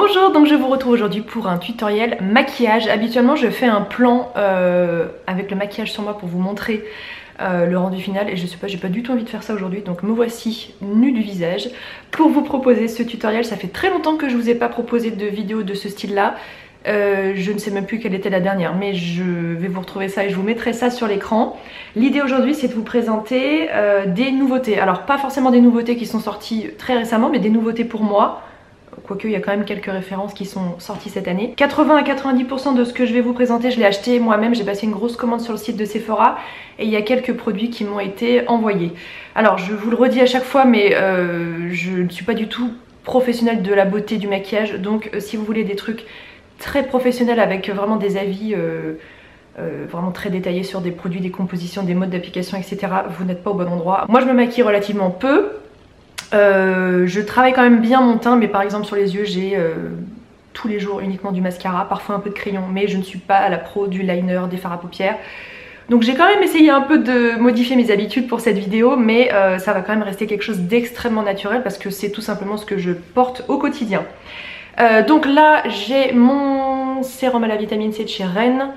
Bonjour, donc je vous retrouve aujourd'hui pour un tutoriel maquillage. Habituellement je fais un plan euh, avec le maquillage sur moi pour vous montrer euh, le rendu final et je sais pas, j'ai pas du tout envie de faire ça aujourd'hui donc me voici nue du visage pour vous proposer ce tutoriel. Ça fait très longtemps que je vous ai pas proposé de vidéo de ce style là. Euh, je ne sais même plus quelle était la dernière mais je vais vous retrouver ça et je vous mettrai ça sur l'écran. L'idée aujourd'hui c'est de vous présenter des nouveautés. Alors pas forcément des nouveautés qui sont sorties très récemment mais des nouveautés pour moi quoique il y a quand même quelques références qui sont sorties cette année. 80 à 90% de ce que je vais vous présenter, je l'ai acheté moi-même, j'ai passé une grosse commande sur le site de Sephora et il y a quelques produits qui m'ont été envoyés. Alors je vous le redis à chaque fois mais euh, je ne suis pas du tout professionnelle de la beauté du maquillage donc euh, si vous voulez des trucs très professionnels avec vraiment des avis... Euh, vraiment très détaillés sur des produits, des compositions, des modes d'application, etc. Vous n'êtes pas au bon endroit. Moi je me maquille relativement peu, euh, je travaille quand même bien mon teint, mais par exemple sur les yeux, j'ai euh, tous les jours uniquement du mascara, parfois un peu de crayon, mais je ne suis pas à la pro du liner, des fards à paupières. Donc j'ai quand même essayé un peu de modifier mes habitudes pour cette vidéo, mais euh, ça va quand même rester quelque chose d'extrêmement naturel parce que c'est tout simplement ce que je porte au quotidien. donc là, j'ai mon sérum à la vitamine C de chez Rennes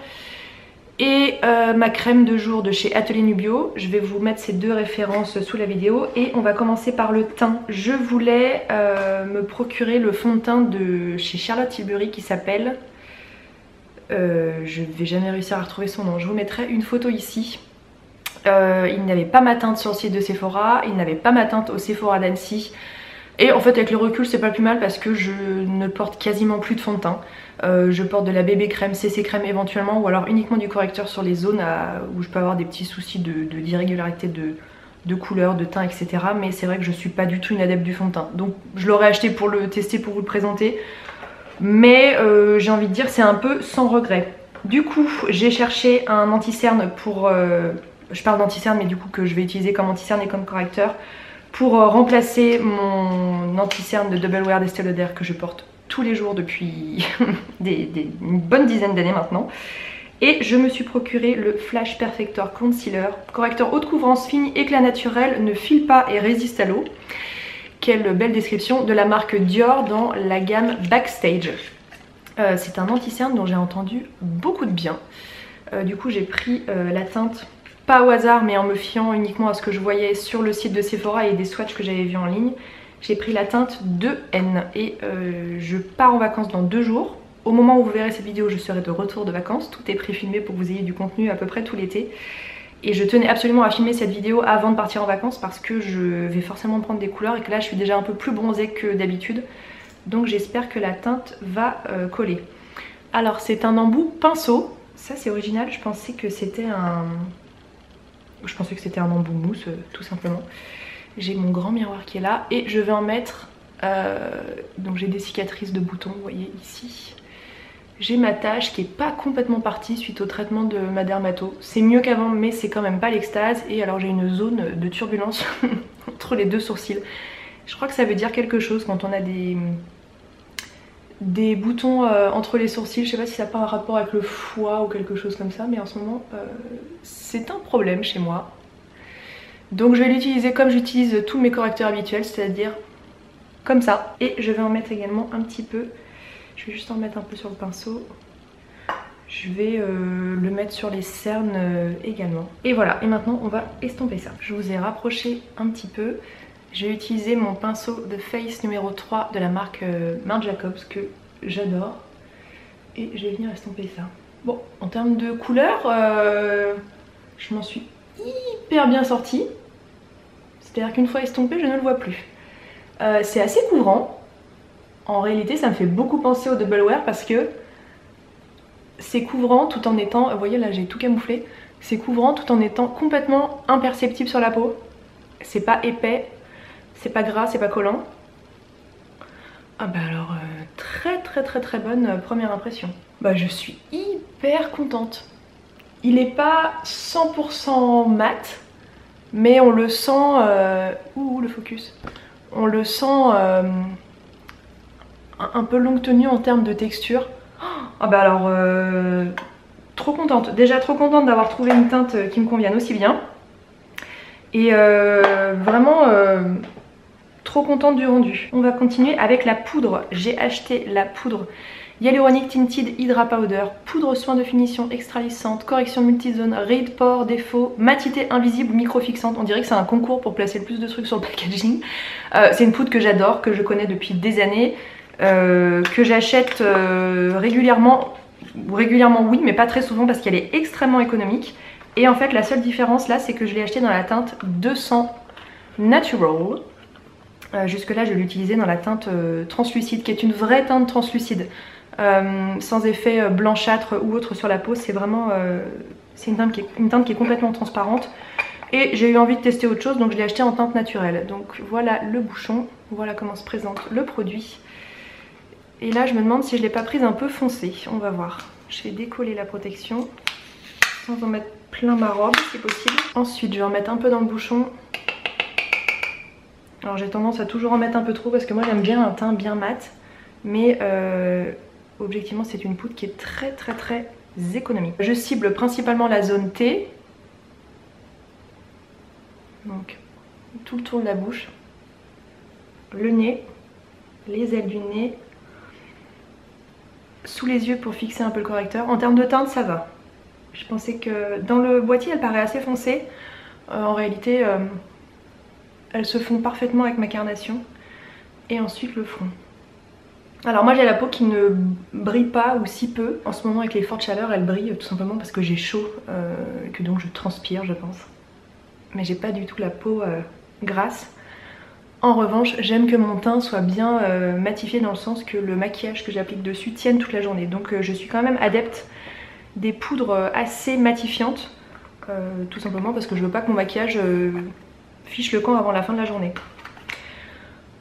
et euh, ma crème de jour de chez Atelier Nubio. Je vais vous mettre ces deux références sous la vidéo et on va commencer par le teint. Je voulais euh, me procurer le fond de teint de chez Charlotte Tilbury qui s'appelle... Euh, je ne vais jamais réussir à retrouver son nom, je vous mettrai une photo ici. il n'avait pas ma teinte sur le site de Sephora, il n'avait pas ma teinte au Sephora d'Annecy. Et en fait avec le recul c'est pas plus mal parce que je ne porte quasiment plus de fond de teint. Euh, je porte de la bébé crème, CC crème éventuellement ou alors uniquement du correcteur sur les zones où je peux avoir des petits soucis d'irrégularité de, de, couleur, de teint etc. Mais c'est vrai que je suis pas du tout une adepte du fond de teint. Donc je l'aurais acheté pour le tester, pour vous le présenter. Mais euh, j'ai envie de dire c'est un peu sans regret. Du coup j'ai cherché un anti-cerne pour... Euh, je parle d'anti-cerne mais du coup que je vais utiliser comme anti-cerne et comme correcteur pour remplacer mon anti-cerne de Double Wear d'Estée que je porte tous les jours depuis une bonne dizaine d'années maintenant. Et je me suis procuré le Flash Perfector Concealer, correcteur haute couvrance, fini éclat naturel, ne file pas et résiste à l'eau. Quelle belle description de la marque Dior dans la gamme Backstage. Euh, c'est un anti-cerne dont j'ai entendu beaucoup de bien. Euh, du coup j'ai pris la teinte pas au hasard mais en me fiant uniquement à ce que je voyais sur le site de Sephora et des swatchs que j'avais vus en ligne, j'ai pris la teinte 2N et euh, je pars en vacances dans deux jours. Au moment où vous verrez cette vidéo, je serai de retour de vacances. Tout est pré-filmé pour que vous ayez du contenu à peu près tout l'été. Et je tenais absolument à filmer cette vidéo avant de partir en vacances parce que je vais forcément prendre des couleurs et que là je suis déjà un peu plus bronzée que d'habitude. Donc j'espère que la teinte va euh, coller. Alors c'est un embout pinceau. Ça c'est original, je pensais que c'était un, je pensais que c'était un embout mousse euh, tout simplement. J'ai mon grand miroir qui est là et je vais en mettre, euh, donc j'ai des cicatrices de boutons, vous voyez ici. J'ai ma tache qui est pas complètement partie suite au traitement de ma dermato. C'est mieux qu'avant mais c'est quand même pas l'extase. Et alors j'ai une zone de turbulence entre les deux sourcils. Je crois que ça veut dire quelque chose quand on a des, des boutons euh, entre les sourcils. Je sais pas si ça n'a pas un rapport avec le foie ou quelque chose comme ça, mais en ce moment euh, c'est un problème chez moi. Donc je vais l'utiliser comme j'utilise tous mes correcteurs habituels, c'est-à-dire comme ça. Et je vais en mettre également un petit peu. Je vais juste en mettre un peu sur le pinceau. Je vais euh, le mettre sur les cernes également. Et voilà, et maintenant on va estomper ça. Je vous ai rapproché un petit peu. J'ai utilisé mon pinceau de Face numéro 3 de la marque euh, Marc Jacobs que j'adore. Et je vais venir estomper ça. Bon, en termes de couleur, euh, je m'en suis hyper bien sortie. C'est-à-dire qu'une fois estompé, je ne le vois plus. Euh, c'est assez couvrant. En réalité, ça me fait beaucoup penser au Double Wear parce que c'est couvrant tout en étant... Vous voyez là, j'ai tout camouflé. C'est couvrant tout en étant complètement imperceptible sur la peau. C'est pas épais, c'est pas gras, c'est pas collant. Ah bah alors, euh, très très très très bonne euh, première impression. Bah je suis hyper contente. Il est pas 100% mat, mais on le sent... Euh, ouh, le focus. On le sent un peu longue tenue en termes de texture. Ah bah alors, trop contente. Déjà trop contente d'avoir trouvé une teinte qui me convienne aussi bien. Et vraiment trop contente du rendu. On va continuer avec la poudre. J'ai acheté la poudre Hyaluronic Tinted Hydra Powder, poudre soin de finition extra lissante, correction multizone, ride pore, défaut, matité invisible, micro-fixante. On dirait que c'est un concours pour placer le plus de trucs sur le packaging. Euh, c'est une poudre que j'adore, que je connais depuis des années, euh, que j'achète euh, régulièrement. Régulièrement oui, mais pas très souvent parce qu'elle est extrêmement économique. Et en fait la seule différence là c'est que je l'ai acheté dans la teinte 200 Natural. Jusque là je l'utilisais dans la teinte translucide qui est une vraie teinte translucide. Euh, sans effet euh, blanchâtre ou autre sur la peau. C'est vraiment euh, c'est une, teinte qui est, une teinte qui est complètement transparente. Et j'ai eu envie de tester autre chose, donc je l'ai acheté en teinte naturelle. Donc voilà le bouchon, voilà comment se présente le produit. Et là je me demande si je l'ai pas prise un peu foncée, on va voir. Je vais décoller la protection sans en mettre plein ma robe si possible. Ensuite je vais en mettre un peu dans le bouchon. Alors j'ai tendance à toujours en mettre un peu trop parce que moi j'aime bien un teint bien mat. Mais euh, objectivement c'est une poudre qui est très très très économique. Je cible principalement la zone T, donc tout le tour de la bouche, le nez, les ailes du nez, sous les yeux pour fixer un peu le correcteur. En termes de teinte ça va. Je pensais que dans le boîtier elle paraît assez foncée. Euh, en réalité euh, elles se font parfaitement avec ma carnation. Et ensuite le front. Alors moi j'ai la peau qui ne brille pas ou si peu. En ce moment avec les fortes chaleurs elle brille tout simplement parce que j'ai chaud euh, et que donc je transpire je pense. Mais j'ai pas du tout la peau euh, grasse. En revanche j'aime que mon teint soit bien euh, matifié dans le sens que le maquillage que j'applique dessus tienne toute la journée. Donc je suis quand même adepte des poudres assez matifiantes. tout simplement parce que je veux pas que mon maquillage fiche le camp avant la fin de la journée.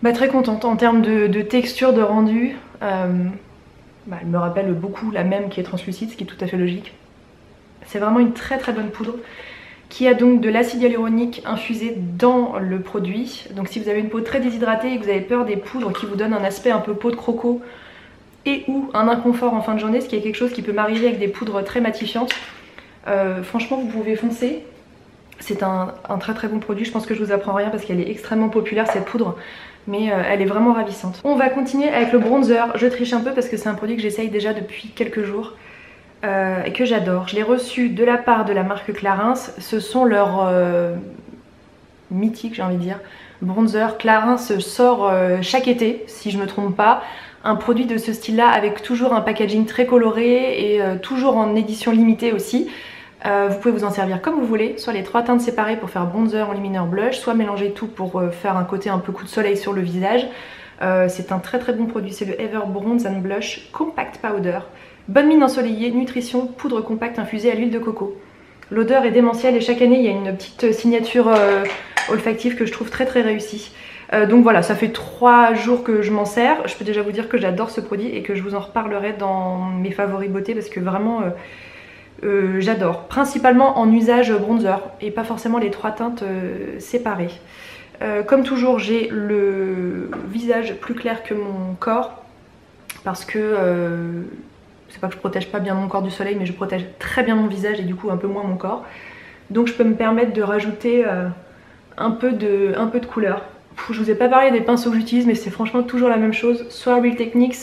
Bah, très contente en termes de, texture, de rendu. Euh, bah, elle me rappelle beaucoup la même qui est translucide, ce qui est tout à fait logique. C'est vraiment une très très bonne poudre qui a donc de l'acide hyaluronique infusé dans le produit. Donc si vous avez une peau très déshydratée et que vous avez peur des poudres qui vous donnent un aspect un peu peau de croco et ou un inconfort en fin de journée, ce qui est quelque chose qui peut m'arriver avec des poudres très matifiantes, euh, franchement vous pouvez foncer. C'est un, un, très très bon produit, je pense que je vous apprends rien parce qu'elle est extrêmement populaire cette poudre mais euh, elle est vraiment ravissante. On va continuer avec le bronzer. Je triche un peu parce que c'est un produit que j'essaye déjà depuis quelques jours euh, et que j'adore. Je l'ai reçu de la part de la marque Clarins. Ce sont leurs euh, mythiques, j'ai envie de dire, bronzer. Clarins sort chaque été, si je me trompe pas, un produit de ce style-là avec toujours un packaging très coloré et toujours en édition limitée aussi. Euh, vous pouvez vous en servir comme vous voulez, soit les trois teintes séparées pour faire bronzer, enlumineur, blush, soit mélanger tout pour euh, faire un côté un peu coup de soleil sur le visage. Euh, c'est un très très bon produit, c'est le Ever Bronze and Blush Compact Powder. Bonne mine ensoleillée, nutrition, poudre compacte infusée à l'huile de coco. L'odeur est démentielle et chaque année il y a une petite signature olfactive que je trouve très très réussie. donc voilà, ça fait trois jours que je m'en sers. Je peux déjà vous dire que j'adore ce produit et que je vous en reparlerai dans mes favoris beauté parce que vraiment euh, j'adore. Principalement en usage bronzer et pas forcément les trois teintes euh, séparées. Euh, comme toujours, j'ai le visage plus clair que mon corps parce que c'est pas que je protège pas bien mon corps du soleil, mais je protège très bien mon visage et du coup un peu moins mon corps. Donc je peux me permettre de rajouter un, peu de, un peu de couleur. je vous ai pas parlé des pinceaux que j'utilise, mais c'est franchement toujours la même chose. Soit Real Techniques,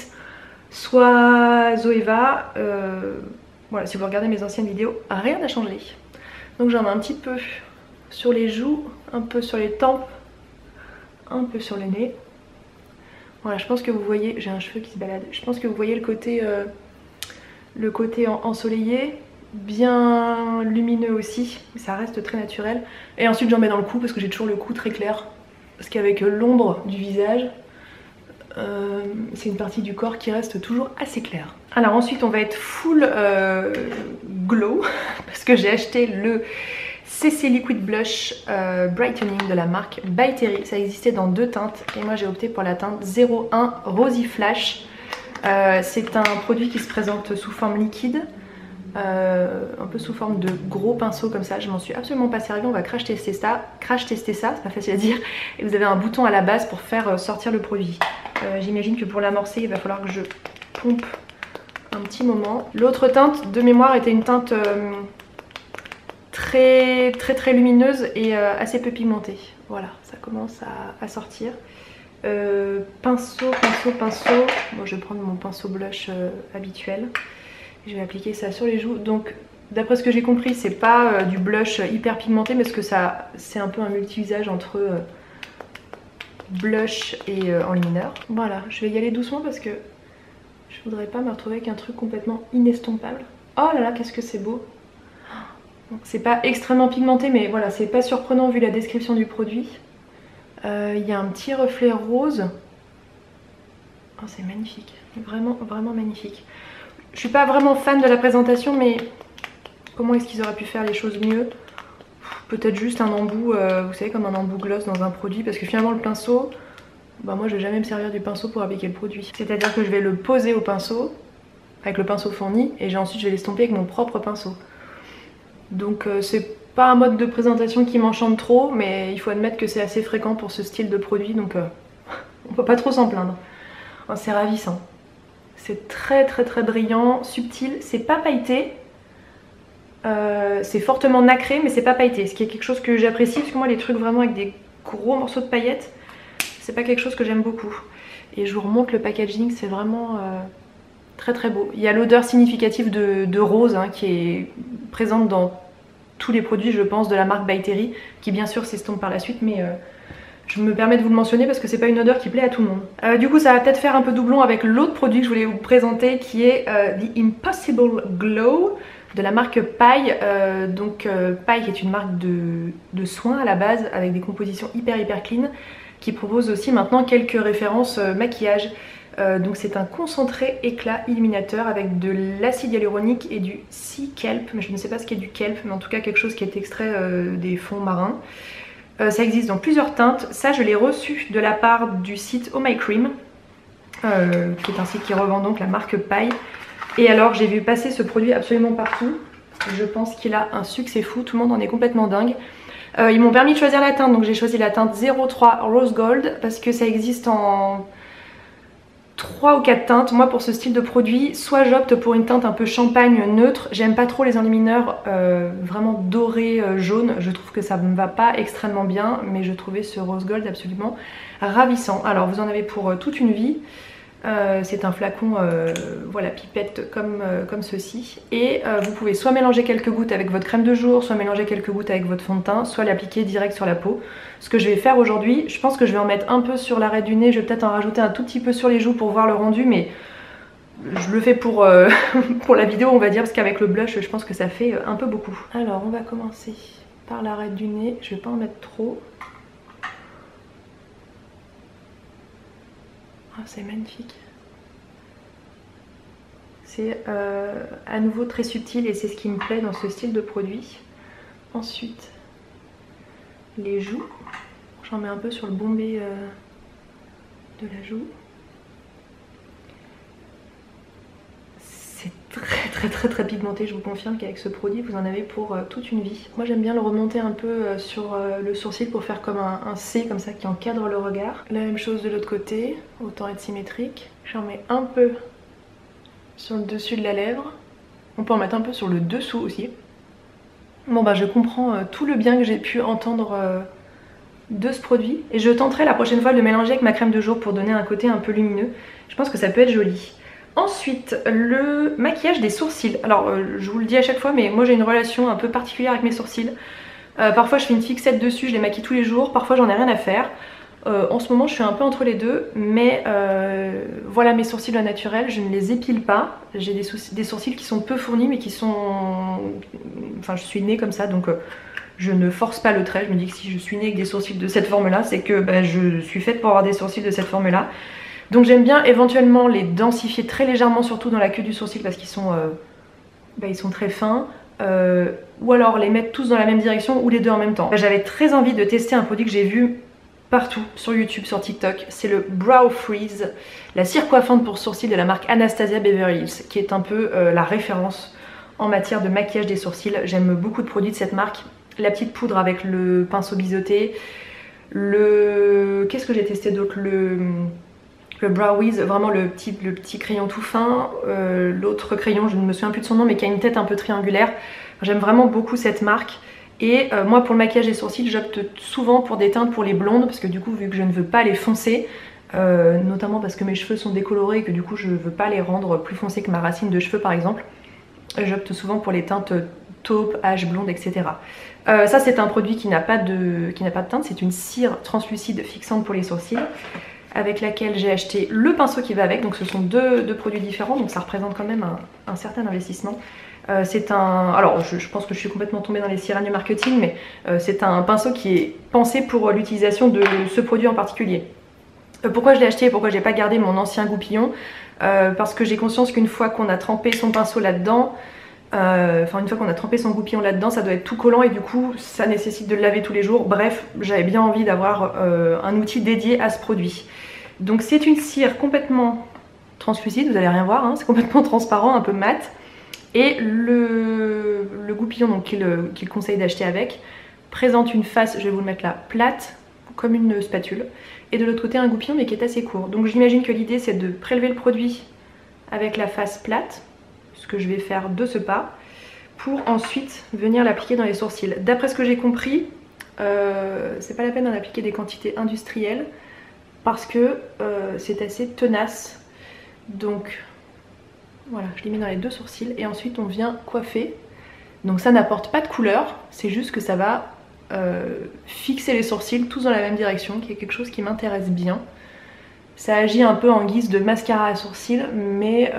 soit Zoeva. Voilà, si vous regardez mes anciennes vidéos, rien n'a changé. Donc j'en ai un petit peu sur les joues, un peu sur les tempes, un peu sur les nez. Voilà, je pense que vous voyez, j'ai un cheveu qui se balade, je pense que vous voyez le côté, euh, le ensoleillé, bien lumineux aussi, ça reste très naturel. Et ensuite j'en mets dans le cou parce que j'ai toujours le cou très clair, parce qu'avec l'ombre du visage, euh, c'est une partie du corps qui reste toujours assez claire. Alors ensuite on va être full euh, glow parce que j'ai acheté le CC Liquid Blush euh, Brightening de la marque By Terry. Ça existait dans deux teintes et moi j'ai opté pour la teinte 01 Rosy Flash. c'est un produit qui se présente sous forme liquide. un peu sous forme de gros pinceaux comme ça, je m'en suis absolument pas servi, on va crash tester ça, crash tester ça, c'est pas facile à dire, et vous avez un bouton à la base pour faire sortir le produit. Euh, j'imagine que pour l'amorcer, il va falloir que je pompe un petit moment. L'autre teinte de mémoire était une teinte euh, très très très lumineuse et euh, assez peu pigmentée. Voilà, ça commence à, sortir. Euh, pinceau, pinceau, pinceau. Moi je vais prendre mon pinceau blush habituel. Je vais appliquer ça sur les joues. Donc d'après ce que j'ai compris, c'est pas du blush hyper pigmenté, mais que ça c'est un peu un multi-usage entre blush et enlumineur. Voilà, je vais y aller doucement parce que je voudrais pas me retrouver avec un truc complètement inestompable. Oh là là, qu'est-ce que c'est beau c'est pas extrêmement pigmenté mais voilà c'est pas surprenant vu la description du produit. Euh, il y a un petit reflet rose. Oh c'est magnifique, vraiment vraiment magnifique. Je suis pas vraiment fan de la présentation mais comment est-ce qu'ils auraient pu faire les choses mieux? Peut-être juste un embout, euh, vous savez comme un embout gloss dans un produit parce que finalement le pinceau, bah moi je vais jamais me servir du pinceau pour appliquer le produit. C'est-à-dire que je vais le poser au pinceau avec le pinceau fourni et ensuite je vais l'estomper avec mon propre pinceau. Donc euh, c'est pas un mode de présentation qui m'enchante trop, mais il faut admettre que c'est assez fréquent pour ce style de produit, donc euh, on peut pas trop s'en plaindre. Oh, c'est ravissant. C'est très très très brillant, subtil, c'est pas pailleté. Euh, c'est fortement nacré, mais c'est pas pailleté, ce qui est quelque chose que j'apprécie, parce que moi les trucs vraiment avec des gros morceaux de paillettes, c'est pas quelque chose que j'aime beaucoup. Et je vous remonte le packaging, c'est vraiment très très beau. Il y a l'odeur significative de, rose hein, qui est présente dans tous les produits je pense de la marque By qui bien sûr s'estompe par la suite mais euh, je me permets de vous le mentionner parce que c'est pas une odeur qui plaît à tout le monde. Euh, du coup ça va peut-être faire un peu doublon avec l'autre produit que je voulais vous présenter qui est euh, The Impossible Glow de la marque Paille. donc Paille qui est une marque de, soins à la base avec des compositions hyper hyper clean qui propose aussi maintenant quelques références maquillage. Euh, donc c'est un concentré éclat illuminateur avec de l'acide hyaluronique et du sea kelp, mais je ne sais pas ce qu'est du kelp, mais en tout cas quelque chose qui est extrait euh, des fonds marins. Euh, ça existe dans plusieurs teintes. Ça je l'ai reçu de la part du site Oh My Cream, qui est un site qui revend donc la marque Paille. Et alors j'ai vu passer ce produit absolument partout. Je pense qu'il a un succès fou, tout le monde en est complètement dingue. Ils m'ont permis de choisir la teinte, donc j'ai choisi la teinte 03 Rose Gold parce que ça existe en 3 ou 4 teintes. Moi pour ce style de produit, soit j'opte pour une teinte un peu champagne neutre. J'aime pas trop les enlumineurs euh, vraiment dorés euh, jaunes. Je trouve que ça me va pas extrêmement bien. Mais je trouvais ce rose gold absolument ravissant. Alors vous en avez pour euh, toute une vie. Euh, c'est un flacon euh, voilà pipette comme, euh, ceci. Et vous pouvez soit mélanger quelques gouttes avec votre crème de jour soit mélanger quelques gouttes avec votre fond de teint soit l'appliquer direct sur la peau. Ce que je vais faire aujourd'hui je pense que je vais en mettre un peu sur l'arrêt du nez. Je vais peut-être en rajouter un tout petit peu sur les joues pour voir le rendu mais je le fais pour, pour la vidéo on va dire parce qu'avec le blush je pense que ça fait un peu beaucoup. Alors on va commencer par l'arrêt du nez. Je vais pas en mettre trop Ah, c'est magnifique. C'est euh, à nouveau très subtil et c'est ce qui me plaît dans ce style de produit. Ensuite, les joues. J'en mets un peu sur le bombé euh, de la joue. Très très très très pigmenté. Je vous confirme qu'avec ce produit vous en avez pour euh, toute une vie. Moi j'aime bien le remonter un peu euh, sur euh, le sourcil pour faire comme un, C comme ça qui encadre le regard. La même chose de l'autre côté, autant être symétrique. J'en mets un peu sur le dessus de la lèvre. On peut en mettre un peu sur le dessous aussi. Bon bah je comprends tout le bien que j'ai pu entendre de ce produit et je tenterai la prochaine fois de le mélanger avec ma crème de jour pour donner un côté un peu lumineux. Je pense que ça peut être joli. Ensuite, le maquillage des sourcils. Alors, euh, je vous le dis à chaque fois, mais moi j'ai une relation un peu particulière avec mes sourcils. Euh, parfois je fais une fixette dessus, je les maquille tous les jours, parfois j'en ai rien à faire. Euh, en ce moment je suis un peu entre les deux, mais voilà mes sourcils au naturel, je ne les épile pas. J'ai des, sourcils qui sont peu fournis mais qui sont... Enfin je suis née comme ça donc je ne force pas le trait. Je me dis que si je suis née avec des sourcils de cette forme là, c'est que bah, je suis faite pour avoir des sourcils de cette forme là. Donc j'aime bien éventuellement les densifier très légèrement, surtout dans la queue du sourcil parce qu'ils sont, euh, bah, sont très fins. Euh, ou alors les mettre tous dans la même direction ou les deux en même temps. J'avais très envie de tester un produit que j'ai vu partout sur YouTube, sur TikTok. C'est le Brow Freeze, la cire coiffante pour sourcils de la marque Anastasia Beverly Hills, qui est un peu euh, la référence en matière de maquillage des sourcils. J'aime beaucoup de produits de cette marque. La petite poudre avec le pinceau biseauté. Le... Qu'est-ce que j'ai testé d'autre? Le le Brow vraiment le petit, crayon tout fin. Euh, l'autre crayon, je ne me souviens plus de son nom, mais qui a une tête un peu triangulaire. J'aime vraiment beaucoup cette marque. Et euh, moi pour le maquillage des sourcils, j'opte souvent pour des teintes pour les blondes parce que du coup vu que je ne veux pas les foncer, euh, notamment parce que mes cheveux sont décolorés et que du coup je ne veux pas les rendre plus foncés que ma racine de cheveux par exemple, j'opte souvent pour les teintes taupe, âge blonde, etc. Ça c'est un produit qui n'a pas de teinte, c'est une cire translucide fixante pour les sourcils avec laquelle j'ai acheté le pinceau qui va avec, donc ce sont deux, produits différents, donc ça représente quand même un, certain investissement. Euh, c'est un... Alors je, pense que je suis complètement tombée dans les sirènes du marketing, mais euh, c'est un pinceau qui est pensé pour l'utilisation de ce produit en particulier. pourquoi je l'ai acheté et pourquoi j'ai pas gardé mon ancien goupillon? Parce que j'ai conscience qu'une fois qu'on a trempé son pinceau là-dedans, euh, enfin une fois qu'on a trempé son goupillon là-dedans ça doit être tout collant et du coup ça nécessite de le laver tous les jours. Bref j'avais bien envie d'avoir euh, un outil dédié à ce produit. Donc c'est une cire complètement translucide, vous allez rien voir, hein, c'est complètement transparent, un peu mat. Et le, goupillon qu'il conseille d'acheter avec présente une face, je vais vous le mettre là, plate comme une spatule. Et de l'autre côté un goupillon mais qui est assez court. Donc j'imagine que l'idée c'est de prélever le produit avec la face plate ce que je vais faire de ce pas pour ensuite venir l'appliquer dans les sourcils. D'après ce que j'ai compris, euh, c'est pas la peine d'en appliquer des quantités industrielles parce que euh, c'est assez tenace. Donc voilà, je l'ai mis dans les deux sourcils et ensuite on vient coiffer. Donc ça n'apporte pas de couleur, c'est juste que ça va euh, fixer les sourcils tous dans la même direction, qui est quelque chose qui m'intéresse bien. Ça agit un peu en guise de mascara à sourcils, mais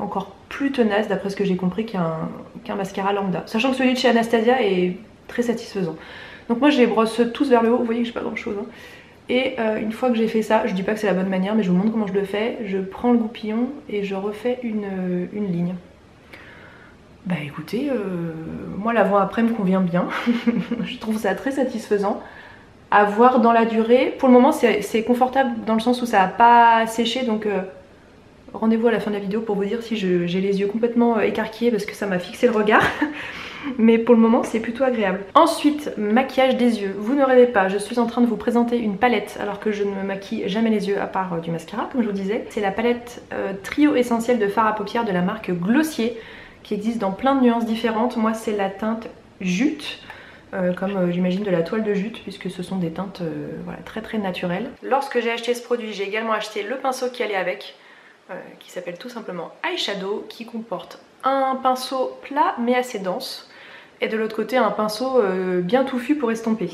encore plus tenace d'après ce que j'ai compris qu'un mascara lambda. Sachant que celui de chez Anastasia est très satisfaisant. Donc moi je les brosse tous vers le haut, vous voyez que j'ai pas grand chose. Hein. Et euh, une fois que j'ai fait ça, je dis pas que c'est la bonne manière mais je vous montre comment je le fais. Je prends le goupillon et je refais une, euh, ligne. Bah écoutez, euh, moi l'avant-après me convient bien. je trouve ça très satisfaisant. À voir dans la durée. Pour le moment c'est confortable dans le sens où ça n'a pas séché donc Rendez-vous à la fin de la vidéo pour vous dire si j'ai les yeux complètement écarquillés parce que ça m'a fixé le regard. Mais pour le moment c'est plutôt agréable. Ensuite, maquillage des yeux. Vous ne rêvez pas, je suis en train de vous présenter une palette alors que je ne me maquille jamais les yeux à part euh, du mascara comme je vous disais. C'est la palette euh, trio essentiel de fard à paupières de la marque Glossier qui existe dans plein de nuances différentes. Moi c'est la teinte jute. comme j'imagine de la toile de jute puisque ce sont des teintes voilà, très très naturelles. Lorsque j'ai acheté ce produit, j'ai également acheté le pinceau qui allait avec. Euh, qui s'appelle tout simplement Eyeshadow, qui comporte un pinceau plat mais assez dense, et de l'autre côté un pinceau euh, bien touffu pour estomper.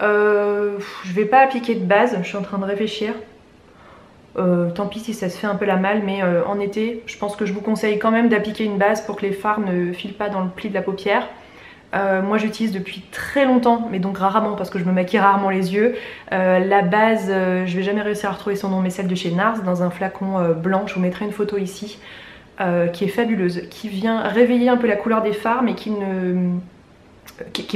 Euh, je vais pas appliquer de base, je suis en train de réfléchir. tant pis si ça se fait un peu la malle, mais en été, je pense que je vous conseille quand même d'appliquer une base pour que les fards ne filent pas dans le pli de la paupière. Euh, moi j'utilise depuis très longtemps, mais donc rarement parce que je me maquille rarement les yeux. Euh, la base, euh, je vais jamais réussir à retrouver son nom, mais celle de chez NARS dans un flacon blanc, je vous mettrai une photo ici, qui est fabuleuse, qui vient réveiller un peu la couleur des fards, mais. Qui,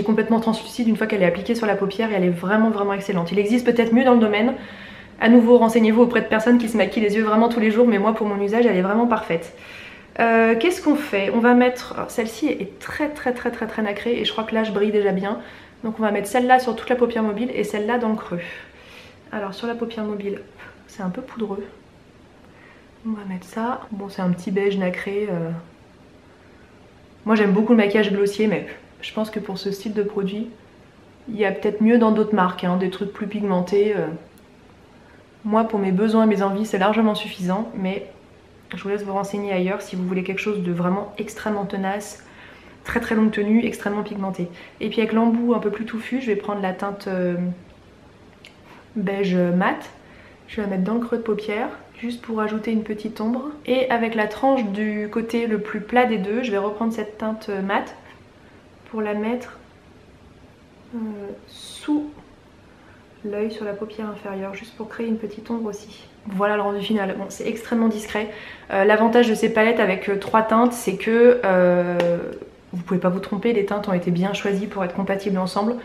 est complètement translucide une fois qu'elle est appliquée sur la paupière et elle est vraiment vraiment excellente. Il existe peut-être mieux dans le domaine. À nouveau, renseignez-vous auprès de personnes qui se maquillent les yeux vraiment tous les jours, mais moi pour mon usage, elle est vraiment parfaite. Euh, qu'est-ce qu'on fait? On va mettre... Celle-ci est très très très très très nacrée et je crois que là je brille déjà bien. Donc on va mettre celle-là sur toute la paupière mobile et celle-là dans le creux. Alors sur la paupière mobile, c'est un peu poudreux. On va mettre ça. Bon c'est un petit beige nacré. Euh. Moi j'aime beaucoup le maquillage glossier mais je pense que pour ce style de produit, il y a peut-être mieux dans d'autres marques, hein, des trucs plus pigmentés. Euh. Moi pour mes besoins et mes envies c'est largement suffisant mais je vous laisse vous renseigner ailleurs si vous voulez quelque chose de vraiment extrêmement tenace, très très longue tenue, extrêmement pigmenté. Et puis avec l'embout un peu plus touffu, je vais prendre la teinte euh, beige mat. Je vais la mettre dans le creux de paupière, juste pour ajouter une petite ombre. Et avec la tranche du côté le plus plat des deux, je vais reprendre cette teinte mat pour la mettre euh, sous l'œil sur la paupière inférieure, juste pour créer une petite ombre aussi. Voilà le rendu final. Bon, c'est extrêmement discret. Euh, l'avantage de ces palettes avec euh, trois teintes, c'est que euh, vous pouvez pas vous tromper, les teintes ont été bien choisies pour être compatibles ensemble.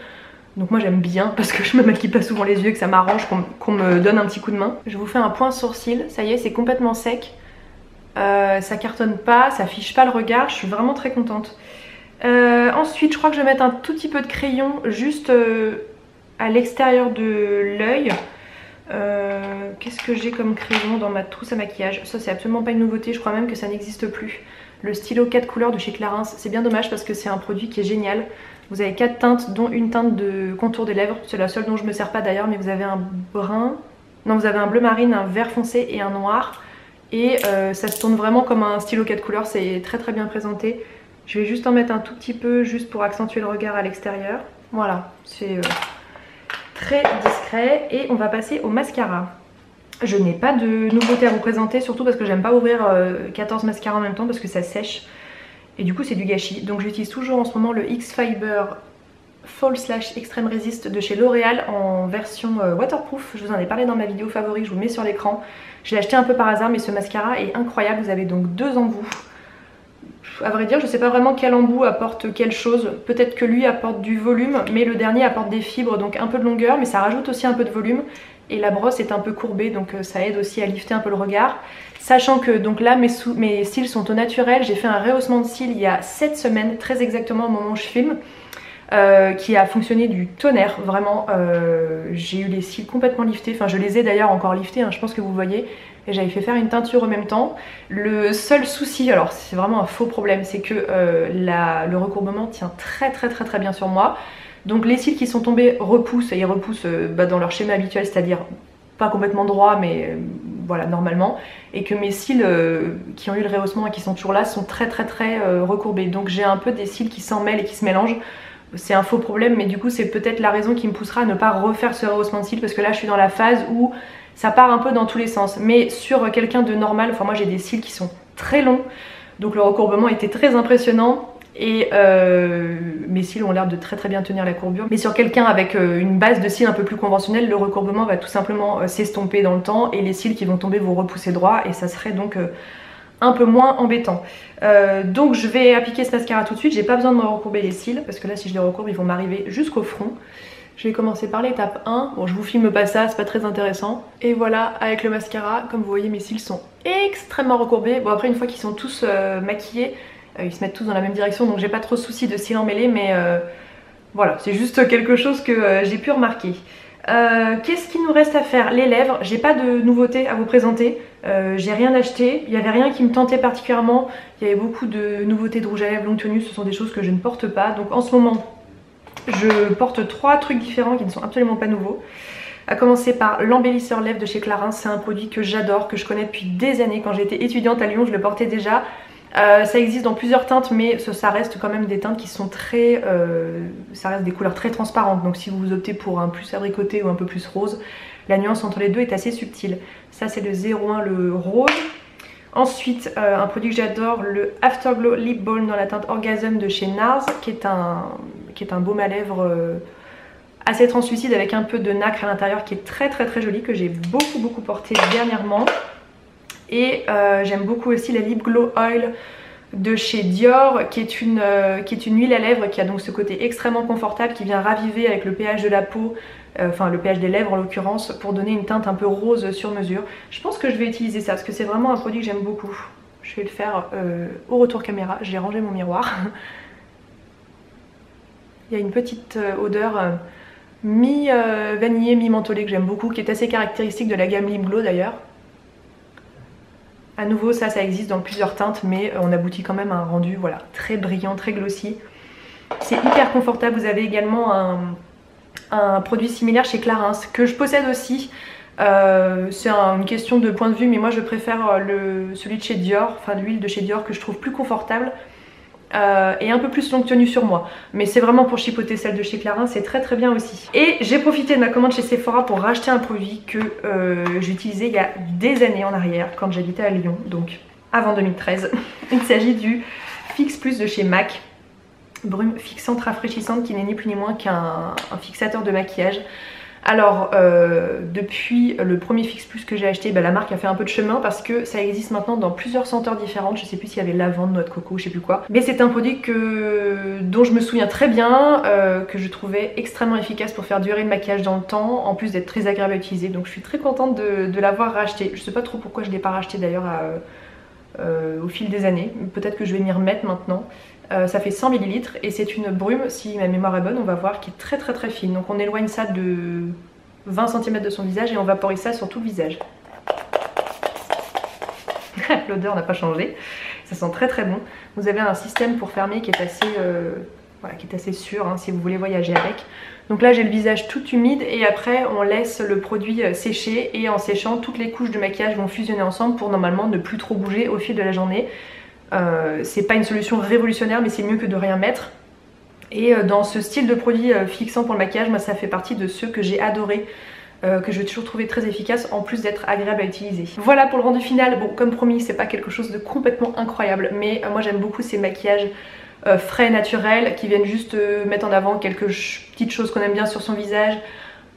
Donc moi j'aime bien parce que je me maquille pas souvent les yeux, que ça m'arrange, qu'on me donne un petit coup de main. Je vous fais un point sourcil, ça y est, c'est complètement sec. ça cartonne pas, ça fiche pas le regard, je suis vraiment très contente. ensuite, je crois que je vais mettre un tout petit peu de crayon juste à l'extérieur de l'œil. Euh, qu'est-ce que j'ai comme crayon dans ma trousse à maquillage? Ça c'est absolument pas une nouveauté, je crois même que ça n'existe plus. le stylo 4 couleurs de chez Clarins. C'est bien dommage parce que c'est un produit qui est génial. Vous avez 4 teintes dont une teinte de contour des lèvres. C'est la seule dont je me sers pas d'ailleurs mais vous avez un brun, non vous avez un bleu marine, un vert foncé et un noir. Et euh, ça se tourne vraiment comme un stylo 4 couleurs, c'est très très bien présenté. Je vais juste en mettre un tout petit peu juste pour accentuer le regard à l'extérieur. Voilà, c'est euh, très discret. Et on va passer au mascara. Je n'ai pas de nouveauté à vous présenter, surtout parce que j'aime pas ouvrir 14 euh, mascaras en même temps parce que ça sèche. Et du coup c'est du gâchis. Donc j'utilise toujours en ce moment le X-Fiber Fall Slash Extreme Resist de chez L'Oréal en version euh, waterproof. Je vous en ai parlé dans ma vidéo favori, je vous mets sur l'écran. Je l'ai acheté un peu par hasard mais ce mascara est incroyable. Vous avez donc deux embouts. À vrai dire je sais pas vraiment quel embout apporte quelle chose. Peut-être que lui apporte du volume mais le dernier apporte des fibres donc un peu de longueur mais ça rajoute aussi un peu de volume et la brosse est un peu courbée donc euh, ça aide aussi à lifter un peu le regard. Sachant que donc là mes, cils sont au naturel, j'ai fait un rehaussement de cils il y a 7 semaines, très exactement au moment où je filme. Euh, qui a fonctionné du tonnerre, vraiment euh, j'ai eu les cils complètement liftés, enfin je les ai d'ailleurs encore liftés, hein, je pense que vous voyez, et j'avais fait faire une teinture en même temps. Le seul souci, alors c'est vraiment un faux problème, c'est que le recourbement tient très très très très bien sur moi, donc les cils qui sont tombés repoussent, et ils repoussent euh, bah, dans leur schéma habituel, c'est-à-dire pas complètement droit, mais euh, voilà, normalement. Et que mes cils euh, qui ont eu le rehaussement et qui sont toujours là sont très très très recourbés. Donc j'ai un peu des cils qui s'en mêlent et qui se mélangent. C'est un faux problème, mais du coup c'est peut-être la raison qui me poussera à ne pas refaire ce rehaussement de cils, parce que là je suis dans la phase où ça part un peu dans tous les sens. Mais sur quelqu'un de normal, enfin moi j'ai des cils qui sont très longs, donc le recourbement était très impressionnant et euh, mes cils ont l'air de très très bien tenir la courbure. Mais sur quelqu'un avec euh, une base de cils un peu plus conventionnelle, le recourbement va tout simplement euh, s'estomper dans le temps et les cils qui vont tomber vont repousser droit et ça serait donc un peu moins embêtant. donc je vais appliquer ce mascara tout de suite, j'ai pas besoin de me recourber les cils parce que là si je les recourbe ils vont m'arriver jusqu'au front. Je vais commencer par l'étape 1. Bon, je vous filme pas ça, c'est pas très intéressant. Et voilà, avec le mascara, comme vous voyez, mes cils sont extrêmement recourbés. Bon, après, une fois qu'ils sont tous maquillés, ils se mettent tous dans la même direction donc j'ai pas trop de soucis de s'y emmêler mais euh, voilà c'est juste quelque chose que euh, j'ai pu remarquer. Qu'est-ce qu'il nous reste à faire? Les lèvres, j'ai pas de nouveautés à vous présenter, j'ai rien acheté, il y avait rien qui me tentait particulièrement, il y avait beaucoup de nouveautés de rouge à lèvres longue tenue, ce sont des choses que je ne porte pas, donc en ce moment je porte trois trucs différents qui ne sont absolument pas nouveaux. À commencer par l'embellisseur lèvres de chez Clarins, c'est un produit que j'adore, que je connais depuis des années, quand j'étais étudiante à Lyon je le portais déjà, euh, ça existe dans plusieurs teintes mais ça, reste quand même des teintes qui sont très... Euh, ça reste des couleurs très transparentes donc si vous optez pour un plus abricoté ou un peu plus rose, la nuance entre les deux est assez subtile. Ça c'est le 01, le rose. Ensuite, euh, un produit que j'adore, le Afterglow Lip Balm dans la teinte Orgasm de chez NARS qui est un, qui est un baume à lèvres assez translucide avec un peu de nacre à l'intérieur qui est très très très joli que j'ai beaucoup beaucoup porté dernièrement. Et euh, j'aime beaucoup aussi la Lip Glow Oil de chez Dior qui est, une, euh, qui est une huile à lèvres qui a donc ce côté extrêmement confortable qui vient raviver avec le pH de la peau, euh, enfin le pH des lèvres en l'occurrence pour donner une teinte un peu rose sur mesure. Je pense que je vais utiliser ça parce que c'est vraiment un produit que j'aime beaucoup. Je vais le faire au retour caméra, j'ai rangé mon miroir. Il y a une petite odeur mi-vanillé, mi-mentholé que j'aime beaucoup qui est assez caractéristique de la gamme Lip Glow d'ailleurs. À nouveau, ça, ça existe dans plusieurs teintes, mais on aboutit quand même à un rendu voilà, très brillant, très glossy. C'est hyper confortable. Vous avez également un, produit similaire chez Clarins que je possède aussi. Euh, c'est une question de point de vue, mais moi je préfère celui de chez Dior, enfin l'huile de chez Dior que je trouve plus confortable. Euh, et un peu plus longue tenue sur moi. Mais c'est vraiment pour chipoter celle de chez Clarins, c'est très très bien aussi. Et j'ai profité de ma commande chez Sephora pour racheter un produit que euh, j'utilisais il y a des années en arrière quand j'habitais à Lyon, donc avant 2013. il s'agit du Fix Plus de chez MAC. Brume fixante rafraîchissante qui n'est ni plus ni moins qu'un fixateur de maquillage. Alors euh, depuis le premier Fix Plus que j'ai acheté, bah, la marque a fait un peu de chemin parce que ça existe maintenant dans plusieurs senteurs différentes. Je sais plus s'il y avait lavande, noix de coco, je sais plus quoi. Mais c'est un produit dont je me souviens très bien, euh, que je trouvais extrêmement efficace pour faire durer le maquillage dans le temps, en plus d'être très agréable à utiliser. Donc je suis très contente de, l'avoir racheté. Je sais pas trop pourquoi je l'ai pas racheté d'ailleurs euh, au fil des années. Peut-être que je vais m'y remettre maintenant. Euh, ça fait 100 ml et c'est une brume, si ma mémoire est bonne, on va voir, qui est très très très fine. Donc on éloigne ça de 20 cm de son visage et on vaporise ça sur tout le visage. l'odeur n'a pas changé. Ça sent très très bon. Vous avez un système pour fermer qui est assez, euh, voilà, qui est assez sûr hein, si vous voulez voyager avec. Donc là j'ai le visage tout humide et après on laisse le produit euh, sécher et en séchant toutes les couches de maquillage vont fusionner ensemble pour normalement ne plus trop bouger au fil de la journée. Euh, c'est pas une solution révolutionnaire mais c'est mieux que de rien mettre. Et euh, dans ce style de produit fixant pour le maquillage, moi ça fait partie de ceux que j'ai adoré. que je vais toujours trouver très efficace en plus d'être agréable à utiliser. Voilà pour le rendu final, bon comme promis c'est pas quelque chose de complètement incroyable mais moi j'aime beaucoup ces maquillages euh, frais, naturels, qui viennent juste euh, mettre en avant quelques petites choses qu'on aime bien sur son visage,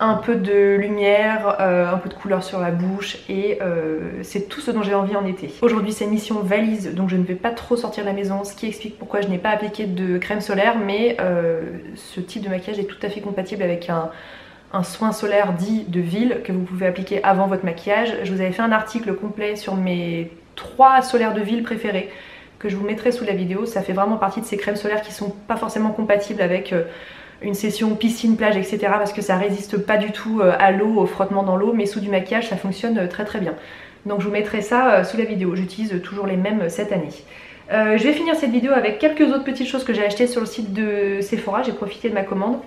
un peu de lumière, euh, un peu de couleur sur la bouche et c'est tout ce dont j'ai envie en été. Aujourd'hui c'est mission valise donc je ne vais pas trop sortir de la maison ce qui explique pourquoi je n'ai pas appliqué de crème solaire mais ce type de maquillage est tout à fait compatible avec un, un soin solaire dit de ville que vous pouvez appliquer avant votre maquillage. Je vous avais fait un article complet sur mes trois solaires de ville préférés que je vous mettrai sous la vidéo. Ça fait vraiment partie de ces crèmes solaires qui sont pas forcément compatibles avec euh, une session piscine, plage, etc. Parce que ça résiste pas du tout euh, à l'eau, au frottement dans l'eau, mais sous du maquillage ça fonctionne euh, très très bien. Donc je vous mettrai ça sous la vidéo. J'utilise toujours les mêmes cette année. je vais finir cette vidéo avec quelques autres petites choses que j'ai achetées sur le site de Sephora. J'ai profité de ma commande.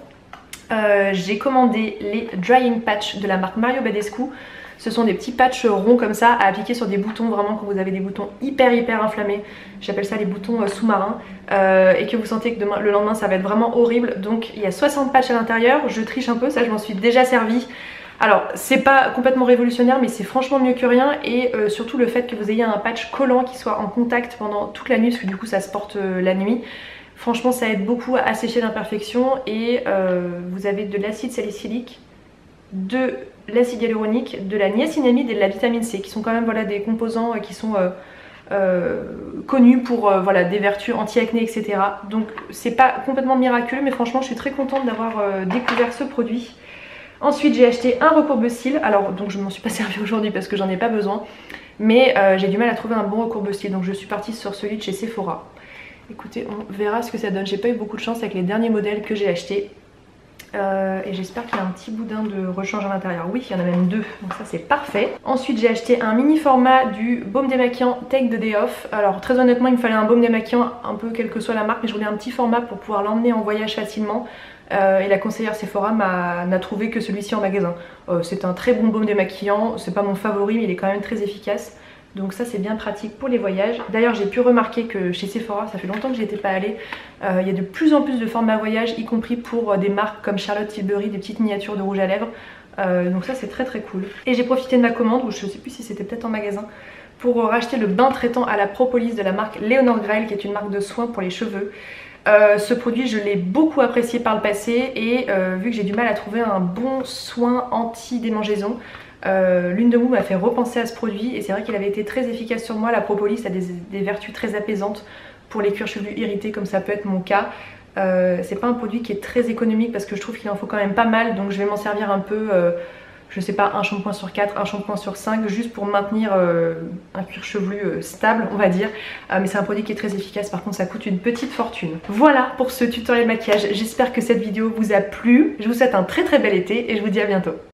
j'ai commandé les drying patch de la marque Mario Badescu. Ce sont des petits patchs ronds comme ça à appliquer sur des boutons vraiment quand vous avez des boutons hyper hyper inflammés. J'appelle ça les boutons euh, sous-marins. Euh, et que vous sentez que demain, le lendemain ça va être vraiment horrible. Donc il y a 60 patchs à l'intérieur. Je triche un peu, ça je m'en suis déjà servi. Alors c'est pas complètement révolutionnaire mais c'est franchement mieux que rien et euh, surtout le fait que vous ayez un patch collant qui soit en contact pendant toute la nuit parce que du coup ça se porte la nuit. Franchement ça aide beaucoup à assécher l'imperfection et vous avez de l'acide salicylique de l'acide hyaluronique, de la niacinamide et de la vitamine C, qui sont quand même voilà, des composants euh, qui sont euh, euh, connus pour des vertus anti-acné, etc. Donc c'est pas complètement miraculeux, mais franchement je suis très contente d'avoir découvert ce produit. Ensuite j'ai acheté un recourbe-cils, alors donc je m'en suis pas servi aujourd'hui parce que j'en ai pas besoin, mais j'ai du mal à trouver un bon recourbe-cils, donc je suis partie sur celui de chez Sephora. Écoutez, on verra ce que ça donne. J'ai pas eu beaucoup de chance avec les derniers modèles que j'ai achetés. Euh, et j'espère qu'il y a un petit boudin de rechange à l'intérieur. Oui, il y en a même deux, donc ça c'est parfait. Ensuite j'ai acheté un mini format du baume démaquillant Take the Day Off. Alors très honnêtement il me fallait un baume démaquillant un peu quelle que soit la marque, mais je voulais un petit format pour pouvoir l'emmener en voyage facilement. Euh, et la conseillère Sephora n'a trouvé que celui-ci en magasin. Euh, c'est un très bon baume démaquillant, c'est pas mon favori mais il est quand même très efficace. Donc ça c'est bien pratique pour les voyages. D'ailleurs j'ai pu remarquer que chez Sephora, ça fait longtemps que j'y étais pas allée, euh, il y a de plus en plus de formats voyage, y compris pour euh, des marques comme Charlotte Tilbury, des petites miniatures de rouge à lèvres. Euh, donc ça c'est très très cool. Et j'ai profité de ma commande, ou je sais plus si c'était peut-être en magasin, pour racheter le bain traitant à la propolis de la marque Leonor Grail, qui est une marque de soins pour les cheveux. ce produit je l'ai beaucoup apprécié par le passé et vu que j'ai du mal à trouver un bon soin anti-démangeaison, euh, l'une de vous m'a fait repenser à ce produit et c'est vrai qu'il avait été très efficace sur moi. La propolis a des, vertus très apaisantes pour les cuirs chevelus irrités comme ça peut être mon cas. Euh, c'est pas un produit qui est très économique parce que je trouve qu'il en faut quand même pas mal donc je vais m'en servir un peu, euh, je sais pas, un shampoing sur 4, un shampoing sur 5 juste pour maintenir un cuir chevelu stable on va dire. mais c'est un produit qui est très efficace par contre ça coûte une petite fortune. Voilà pour ce tutoriel maquillage, j'espère que cette vidéo vous a plu. Je vous souhaite un très très bel été et je vous dis à bientôt.